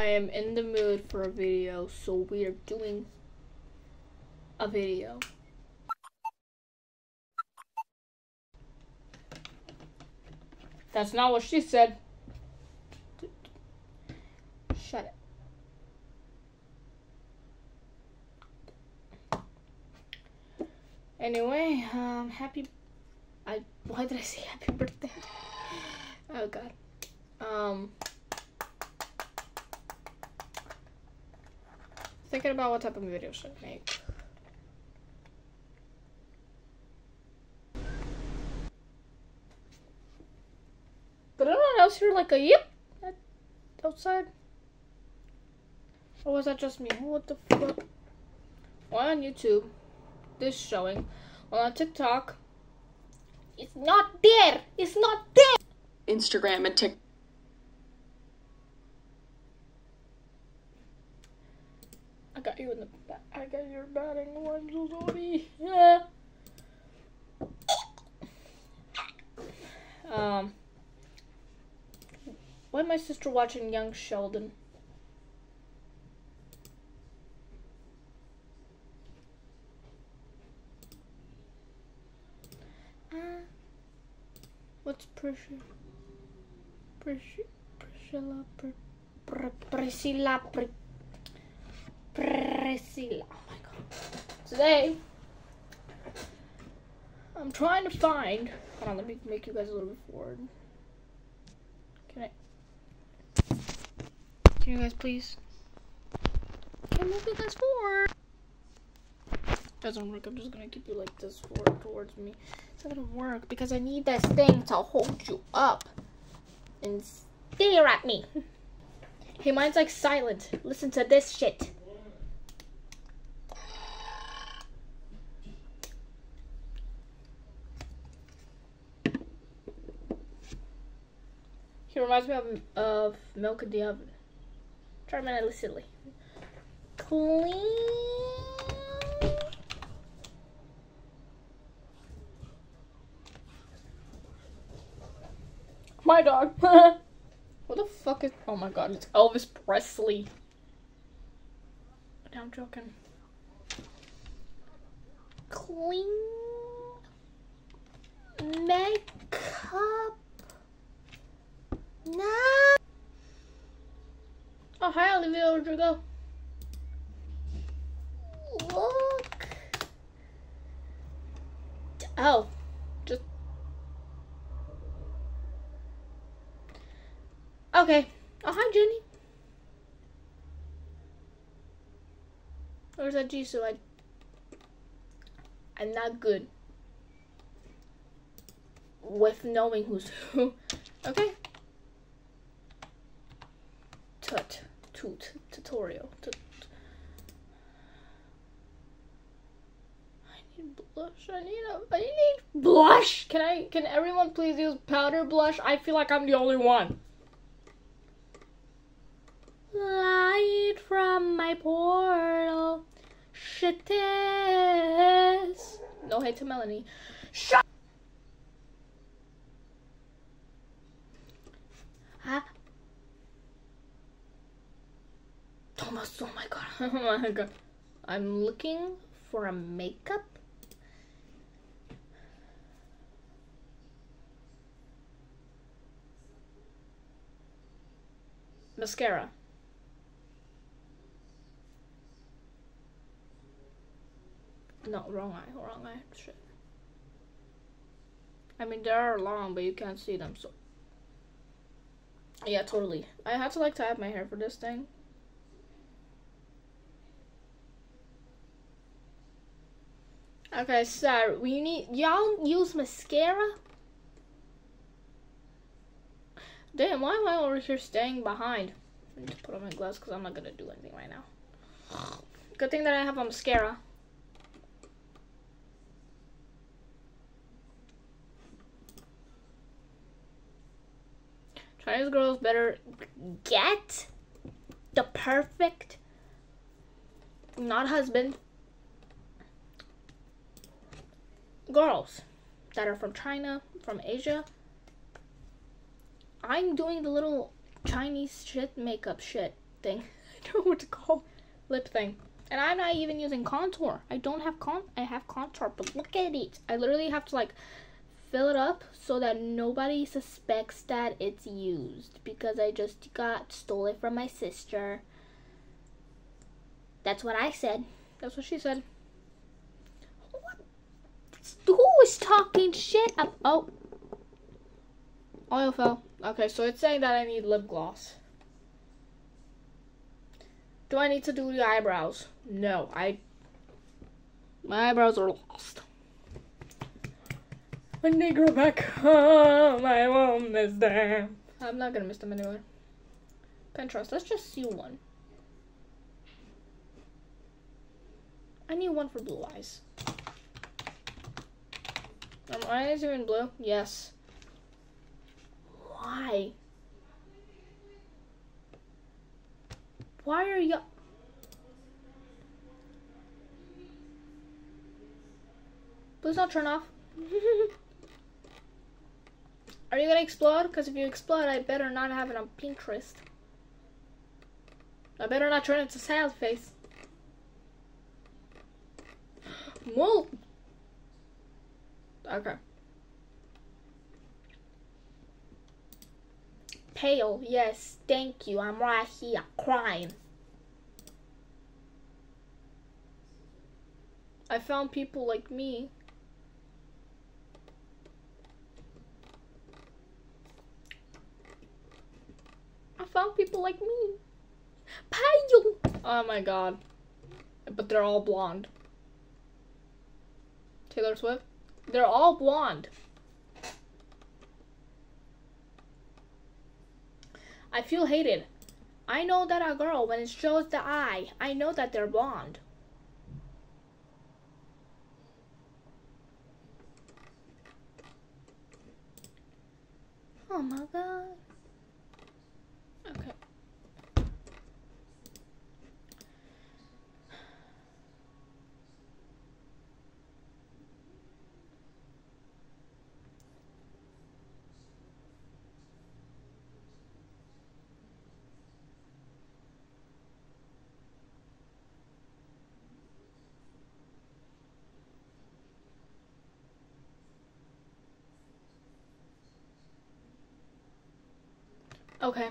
I am in the mood for a video, so we are doing a video. That's not what she said. Shut it. Anyway, um, happy. I why did I say happy birthday? Oh god. Um. Thinking about what type of video should I make. Did anyone else hear like a yip outside? Or was that just me? What the fuck? Why on YouTube? This showing. Well, on TikTok, it's not there. It's not there. Instagram and TikTok. I got you in the back. I got your batting. I'm so. Yeah. Um. Why my sister watching Young Sheldon? Uh, what's pressure? Pressure, Priscilla, Pr, Pr, Priscilla, Pr, Priscilla. Oh my god. Today, I'm trying to find. Hold on, let me make you guys a little bit forward. Can I? Can you guys please? Can I move you guys forward? Doesn't work. I'm just gonna keep you like this forward towards me. It's not gonna work because I need this thing to hold you up and stare at me. Hey, mine's like silent. Listen to this shit. He reminds me of, of Milk in the Oven. Tremendously. Clean. My dog. what the fuck is. Oh my god, it's Elvis Presley. I'm joking. Clean. Makeup. Nah. Oh, hi, Olivia Rodrigo. Look. Oh, just. Okay. Oh, hi, Jennie. Where's that Jisoo? I. I'm not good with knowing who's who. Okay. Tut. Toot. Tutorial. Tut. I need blush. I need a. I need blush. Can I? Can everyone please use powder blush? I feel like I'm the only one. Light from my portal. Shit is. No hate to Melanie. Shut. Huh? Thomas, oh my god. Oh my god. I'm looking for a makeup. Mascara. No, wrong eye, wrong eye. Shit. I mean, they are long, but you can't see them, so. Yeah, totally. I had to like tie up my hair for this thing. Okay, so we need y'all use mascara. Damn, why am I over here staying behind? I need to put on my gloves because I'm not gonna do anything right now. Good thing that I have a mascara. Chinese girls better get the perfect, not husband, girls that are from China, from Asia. I'm doing the little Chinese shit makeup shit. thing. I don't know what to call lip thing. And I'm not even using contour. I don't have con I have contour, but look at it. I literally have to like fill it up so that nobody suspects that it's used because I just got stole it from my sister. That's what I said. That's what she said. What? Who is talking shit? Up? Oh. Oil fell. Okay, so it's saying that I need lip gloss. Do I need to do the eyebrows? No, I. My eyebrows are lost. When they grow back home, I won't miss them. I'm not gonna miss them anyway. Pinterest, let's just see one. I need one for blue eyes. Um, are my eyes are in blue? Yes. Why? Why are you... Please don't turn off. are you gonna explode? Because if you explode, I better not have it on Pinterest. I better not turn it to sad face. Move! Okay. Pale, yes, thank you. I'm right here crying. I found people like me. I found people like me. Pale! Oh my god. But they're all blonde. Taylor Swift? They're all blonde. I feel hated. I know that a girl, when it shows the eye, I know that they're blonde. Oh my god. Okay. Okay.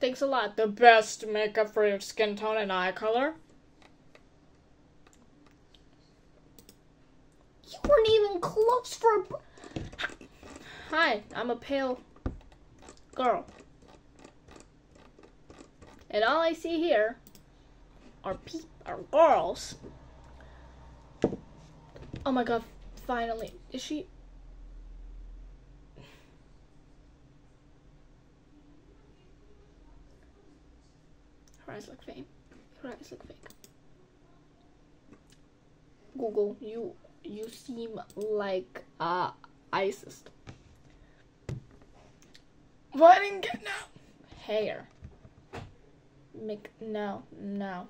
Thanks a lot. The best makeup for your skin tone and eye color. You weren't even close for a... Hi, I'm a pale girl. And all I see here are pe are girls. Oh my god, finally. Is she Her eyes look fake. Her eyes look fake. Google, you you seem like uh ISIS. What I didn't get now? Hair. Make no no.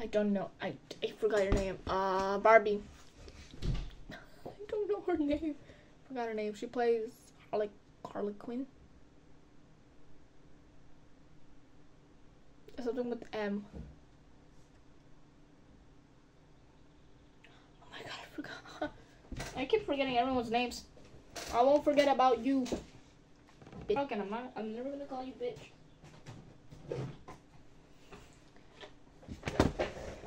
I don't know. I I forgot her name. Uh Barbie. I don't know her name. Forgot her name. She plays Harley Harley Quinn. Something with M. Oh my god, I forgot. I keep forgetting everyone's names. I won't forget about you. Okay, I'm not. I'm never gonna call you bitch.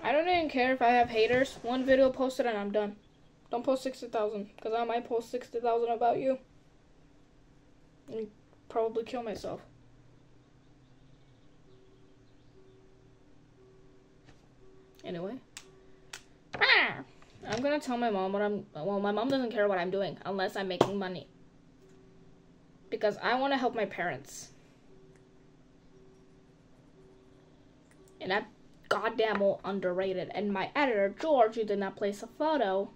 I don't even care if I have haters. One video posted and I'm done. Don't post 60,000 because I might post 60,000 about you. And probably kill myself. Anyway. Ah! I'm gonna tell my mom what I'm. Well, my mom doesn't care what I'm doing unless I'm making money. Because I want to help my parents. And that goddamn old underrated. And my editor, George, who did not place a photo.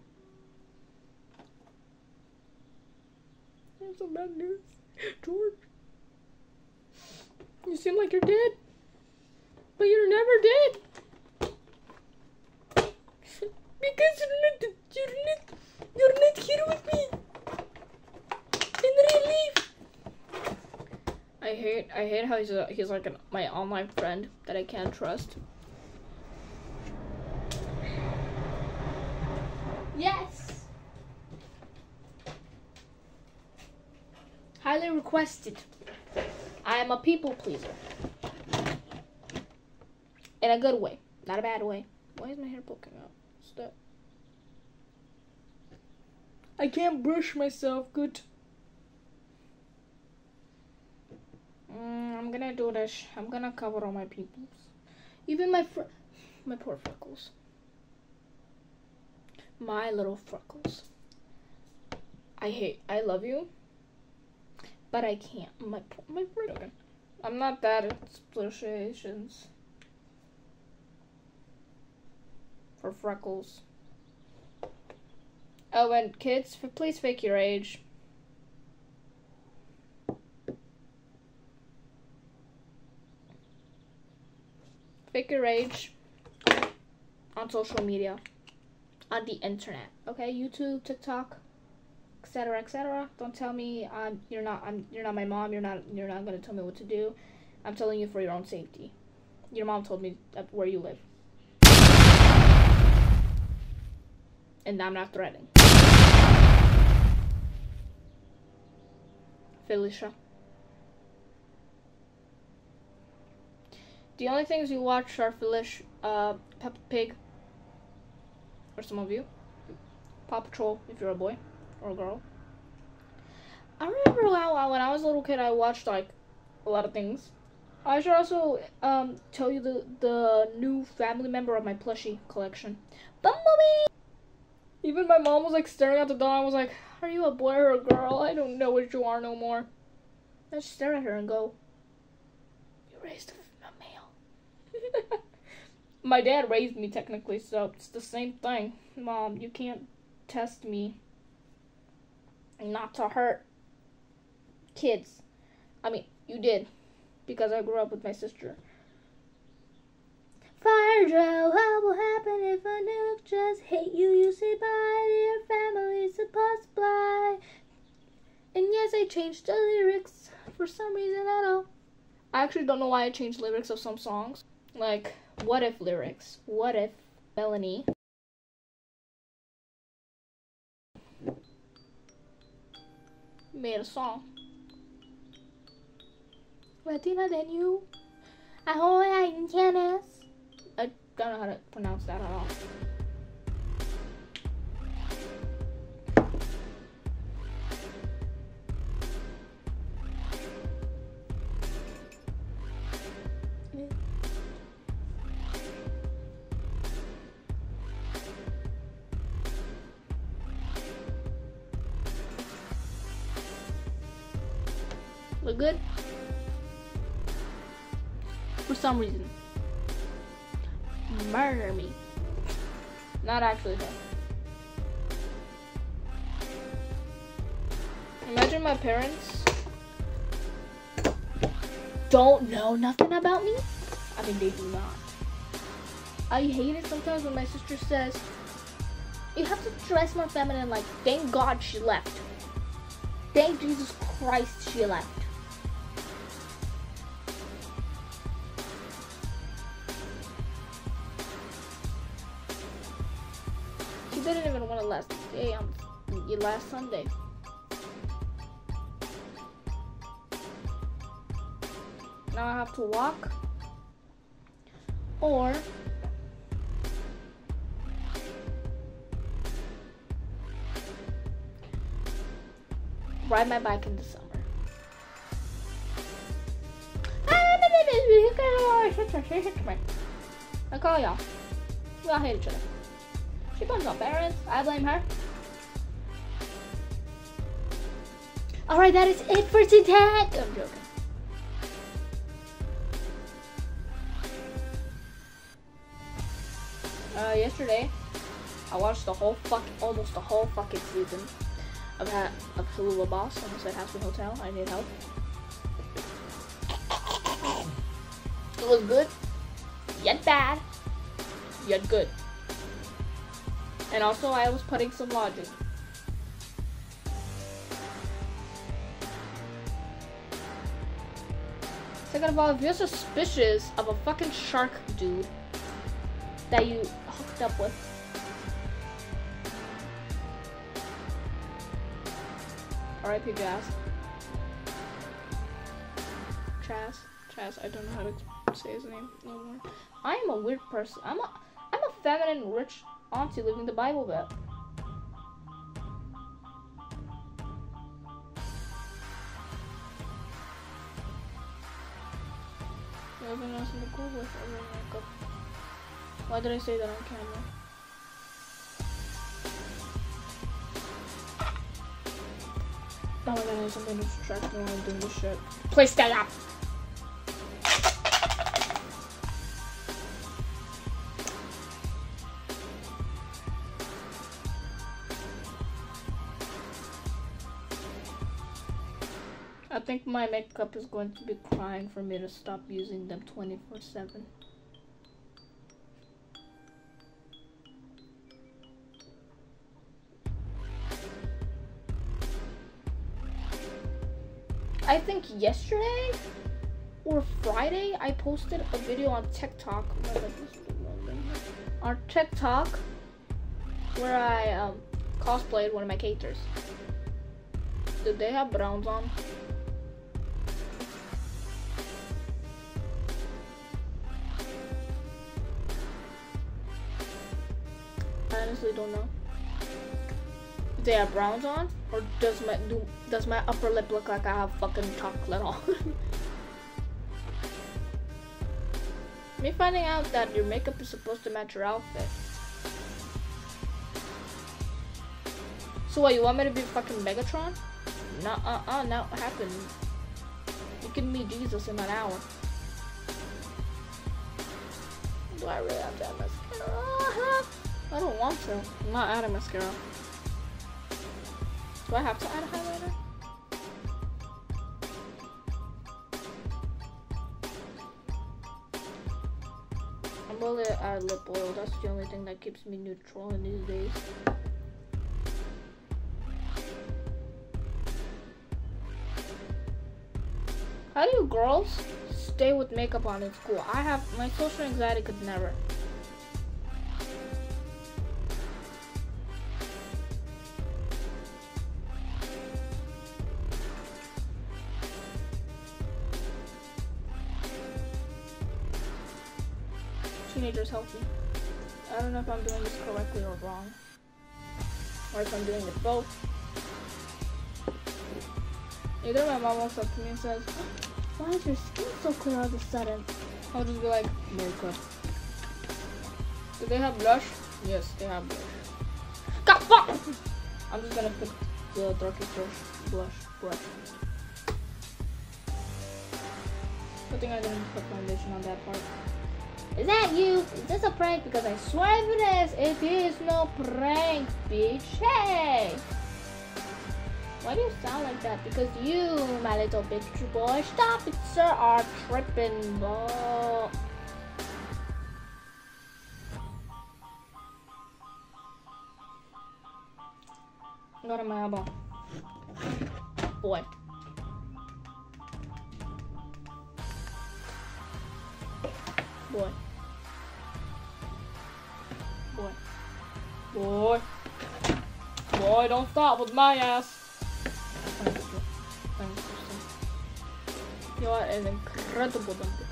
There's some bad news. George. You seem like you're dead. But you're never dead. Because you're not, you're not, you're not here with me. In real life. I hate I hate how he's a, he's like an, my online friend that I can't trust. Yes. Highly requested. I am a people pleaser. In a good way, not a bad way. Why is my hair poking out? I can't brush myself good. Mm, I'm gonna do this. I'm gonna cover all my peoples. Even my fr- my poor freckles. My little freckles. I hate. I love you, but I can't. My my freckles. I'm not that exploitations for freckles. Oh, and kids, please fake your age. Fake your age on social media, on the internet. Okay, YouTube, TikTok, etc., etc. Don't tell me I'm you're not I'm you're not my mom. You're not you're not gonna tell me what to do. I'm telling you for your own safety. Your mom told me uh, where you live, and I'm not threatening. Felicia. The only things you watch are Felicia, uh, Peppa Pig, or some of you, Paw Patrol if you're a boy or a girl. I remember when I was a little kid, I watched like a lot of things. I should also um, tell you the the new family member of my plushie collection, Bumblebee. Even my mom was like staring at the doll. I was like, "Are you a boy or a girl? I don't know what you are no more." I just stare at her and go, "You raised a male." my dad raised me technically, so it's the same thing. Mom, you can't test me not to hurt kids. I mean, you did because I grew up with my sister. Fire drill, what will happen if a nuke just hit you? You say bye to your family, supposed fly. And yes, I changed the lyrics for some reason at all. I actually don't know why I changed lyrics of some songs. Like, what if lyrics? What if Melanie made a song? Latina than you. I'm Janice. I don't know how to pronounce that at all. Not actually though. Imagine my parents don't know nothing about me. I mean, they do not. I hate it sometimes when my sister says, you have to dress more feminine, like, thank God she left. Thank Jesus Christ she left. Day on um, last Sunday. Now I have to walk or ride my bike in the summer. I call y'all. We all hate each other. She blames our parents. I blame her. Alright, that is it for today. I'm joking. Uh, yesterday, I watched the whole fuck, almost the whole fucking season of ha of Helluva Boss. I Almost said Hazbin Hotel. I need help. It was good, yet bad, yet good. And also, I was putting some logic. Second of all, if you're suspicious of a fucking shark dude that you hooked up with, R.I.P. Jazz. Chaz. Chaz. I don't know how to say his name anymore. I am a weird person. I'm a I'm a feminine, rich auntie living the Bible Belt. Everyone else in the cool with. Why did I say that on camera? Oh my god, I need something to distract me while I'm doing this shit. Please stay up! Think my makeup is going to be crying for me to stop using them 24 7. I think yesterday or Friday I posted a video on TikTok. On TikTok where I um, cosplayed one of my characters. Did they have browns on? Honestly don't know. They have browns on? Or does my do does my upper lip look like I have fucking chocolate on? Me finding out that your makeup is supposed to match your outfit. So what, you want me to be fucking Megatron? No, uh-uh, not happen. You can meet Jesus in an hour. Do I really have to have mascara? I don't want to. I'm not adding mascara. Do I have to add a highlighter? I'm gonna add lip oil. That's the only thing that keeps me neutral in these days. How do you girls stay with makeup on in school? I have my social anxiety could never. Me. I don't know if I'm doing this correctly or wrong. Or if I'm doing it both. Either my mom walks up to me and says, Why is your skin so clear all of a sudden? I'll just be like, makeup. Do they have blush? Yes, they have blush. God fuck! I'm just gonna put the darkest blush, blush, blush. Good thing I didn't put foundation on that part. Is that you? Is this a prank? Because I swear if it is, it is no prank, bitch. Hey! Why do you sound like that? Because you, my little bitch boy, stop it, sir, are tripping, boy. Go to my elbow. Boy. Boy. Boy. Boy, don't stop with my ass. You are an incredible donkey.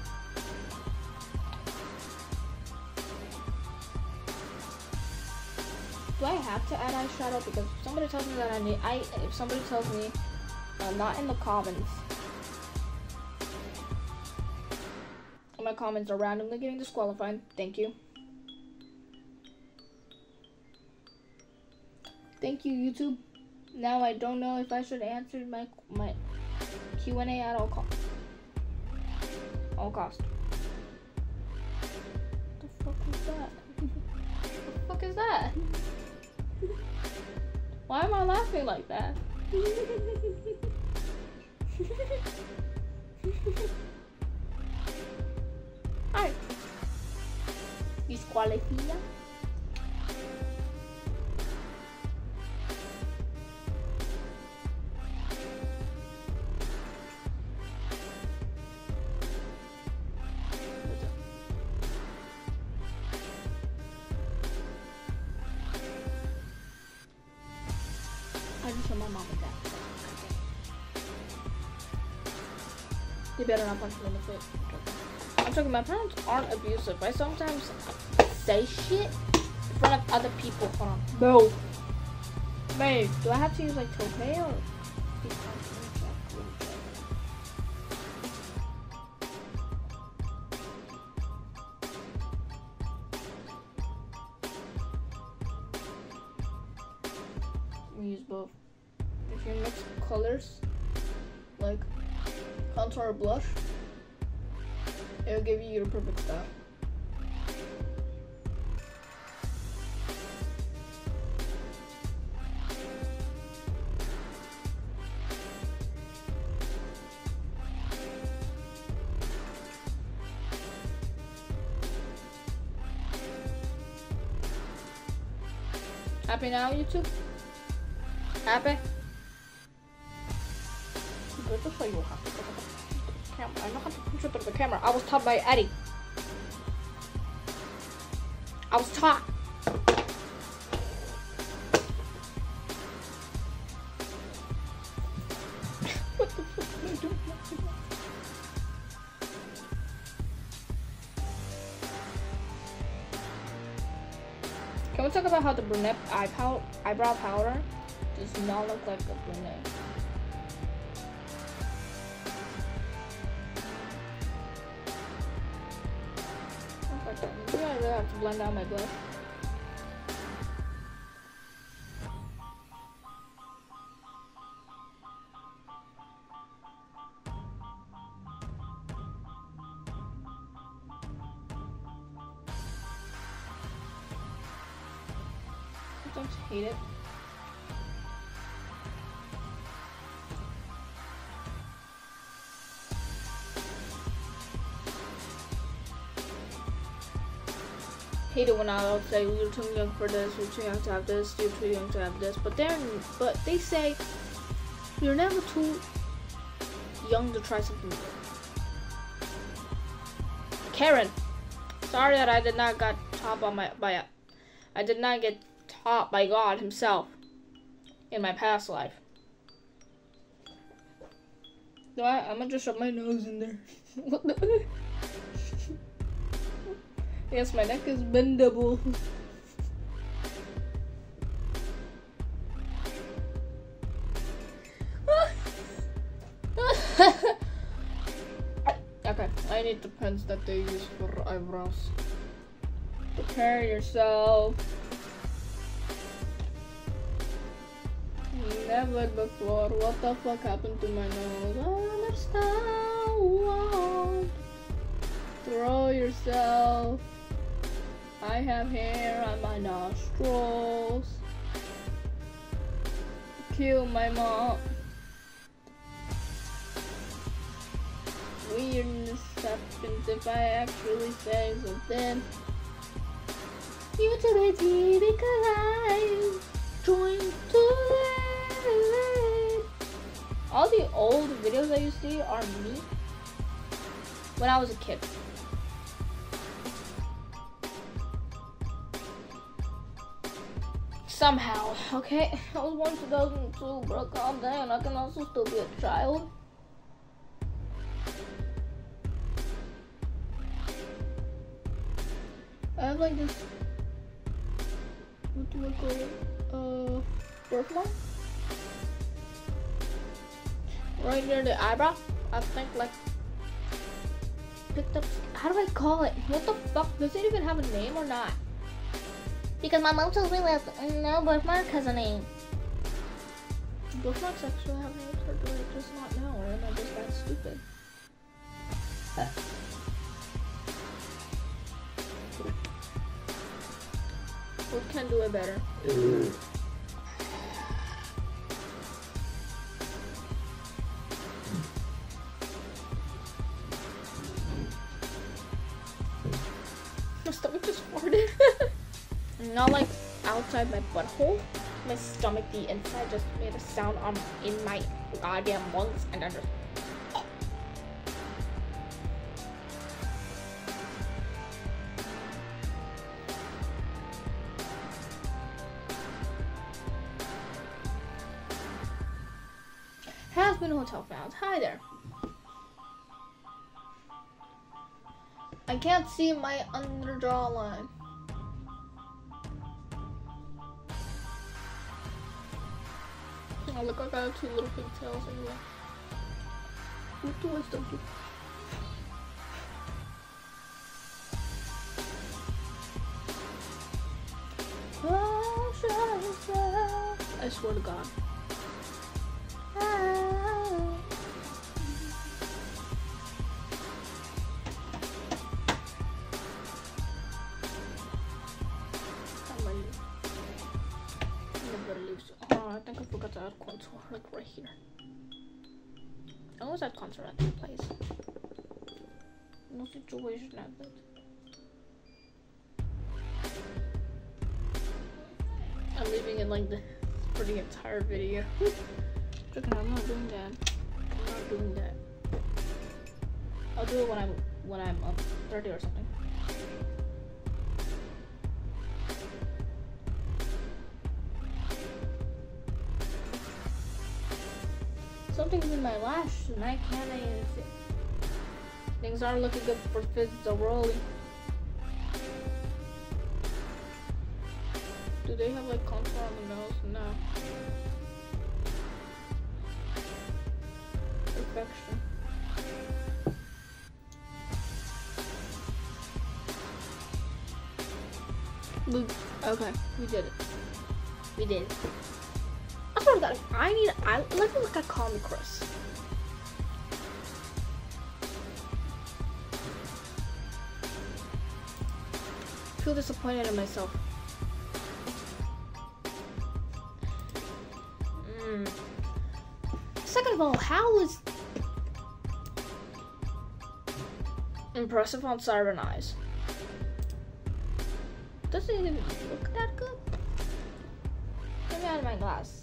Do I have to add eyeshadow? Because if somebody tells me that I need, I if somebody tells me, uh, not in the comments. My comments are randomly getting disqualified. Thank you. Thank you, YouTube. Now I don't know if I should answer my my Q and A at all cost. All cost. The fuck was that? what the fuck is that? Why am I laughing like that? Ay. Disqualifia. You better not punch me in the face. I'm talking, My parents aren't abusive. I sometimes say shit in front of other people. Hold on. No. Babe, do I have to use like toupee or? Happy now, YouTube? Happy? Good show you happy. I'm not going to it through the camera. I was taught by Eddie. I was taught. How the brunette eye pow eyebrow powder does not look like a brunette? Maybe I really have to blend out my blush. Sometimes hate it. hate it when I say you're too young for this, you're too young to have this, you're too young to have this. But they're but they say you're never too young to try something new. Karen, sorry that I did not got top on my by I did not get taught by God Himself in my past life. No, I, I'm gonna just shove my nose in there. what the? Yes, my neck is bendable. okay, I need the pens that they use for eyebrows. Prepare yourself. Never before. What the fuck happened to my nose? I understand. Throw yourself. I have hair on my nostrils. Kill my mom. Weirdness happens if I actually say something. YouTube hates me because I joined too late. All the old videos that you see are me when I was a kid. Somehow, okay? I was born 2002, bro. Calm down. I can also still be a child. I have like this. What do I call it? Uh, birthmark? Right near the eyebrow. I think like picked up. How do I call it? What the fuck? Does it even have a name or not? Because my mom told me last no birthmark has a name. Birthmarks actually have names, or do I just not know? Or am I just that stupid? What can do it better? My stomach just farted. Not like outside my butthole. My stomach, the inside, just made a sound on in my goddamn lungs, and I just. Uh. Has been a hotel found. Hi there. I can't see my under jawline. Oh, look like I have two little pigtails anyway. What do I still do? I swear to God. Like right here. I was at concert at that place. No situation like that. I'm leaving it like this for the entire video. Joking, I'm not doing that. I'm not doing that. I'll do it when I'm when I'm um, 30 or something. My lash and I can't even see. Things aren't looking good for Fizzarolli. Do they have like contour on the nose? No. Perfection. We, okay, we did it. We did it. I swear to God, if I need, I let me look at Call Me Chris. Feel disappointed in myself. Mm. Second of all, how was impressive on Siren Eyes? Doesn't even look that good. Let me out of my glass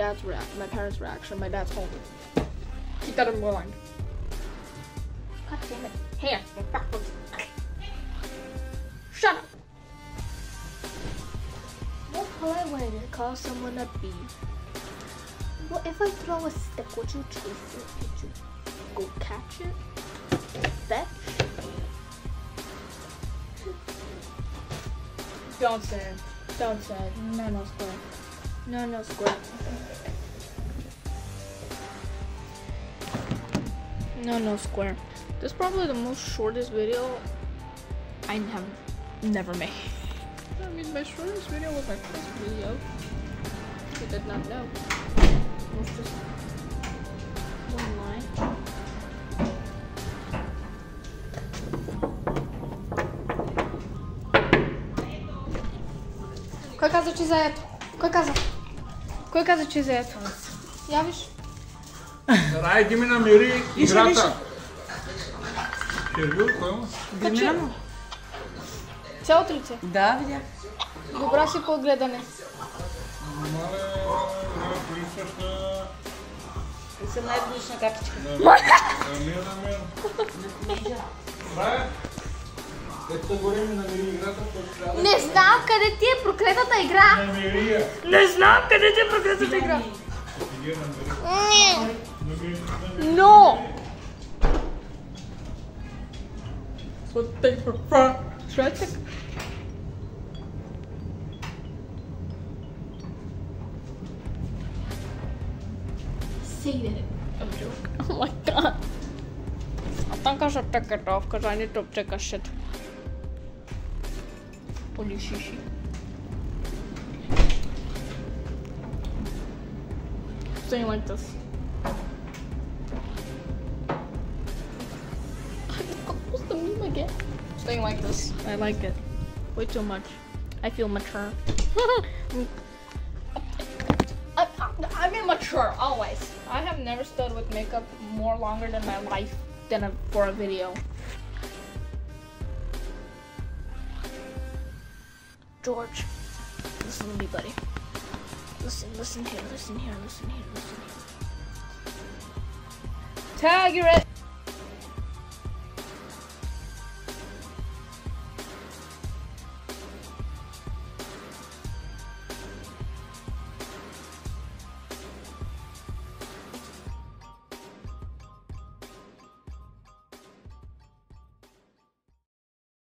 dad's reaction, my parents' reaction, my dad's home. Keep that in mind. God damn it. Backwards. Shut up. What polite way to call someone a bee? Well, if I throw a stick, would you chase it? Would you go catch it? Fetch? Don't say it. Don't say it. No, no, square. No, no, square. No, no, square. This is probably the most shortest video I have never made. I mean, my shortest video was my first video. You did not know. It was just one line. Кой каза, че заето? Кой каза? Кой каза, че е заето? Явиш? Рай, ми намери играта. Червил, кой е? му. Цялото лице? Да, видя. Добра си погледане. Мале, приличаш на... Не съм най-годишна капичка. Мир, мир. Рай, е не знам къде ти е проклетата игра. Не знам къде ти е проклетата игра. Не. No! It's one thing front. Should I check? Say that. I'm joking. Oh my god. I think I should take it off because I need to take a shit. Holy shishi. Something like this. I like it. Way too much. I feel mature. I'm immature always. I have never stood with makeup more longer than my life than a, for a video. George, listen to me, buddy. Listen, listen here, listen here, listen here, listen here. Tag, it.